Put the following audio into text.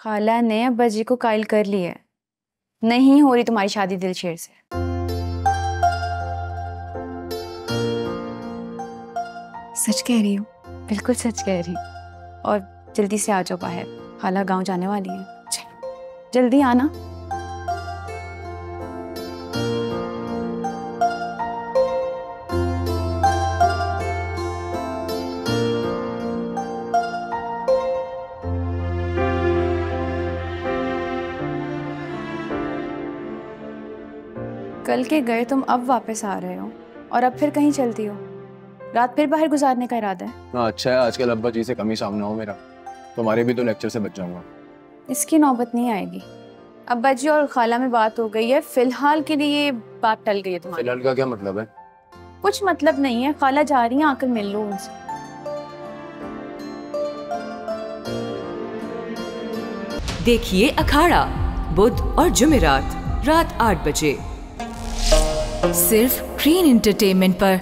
खाला ने अब्बा जी को कायल कर लिया नहीं हो रही तुम्हारी शादी दिल शेर से। सच कह रही हूँ? बिल्कुल सच कह रही हूँ। और जल्दी से आ जाओ बाहर। खाला गाँव जाने वाली है। जल्दी आना। कल के गए तुम अब वापस आ रहे हो और अब फिर कहीं चलती हो। रात फिर बाहर गुजारने का इरादा है। हाँ अच्छा है आजकल अब्बा जी से कमी सामना हो मेरा। तुम्हारे भी तो लेक्चर से बच जाऊँगा। इसकी नौबत नहीं आएगी। अब्बा जी और खाला में बात हो गई है। फ़िलहाल के लिए ये बात टल गई है तुम्हारी। फ़िलहाल का क्या मतलब है? कुछ मतलब नहीं है। खाला जा रही है आकर मिल लो उनसे। देखिए अखाड़ा बुध और जुमेरात रात आठ बजे। सिर्फ़ ग्रीन एंटरटेनमेंट पर।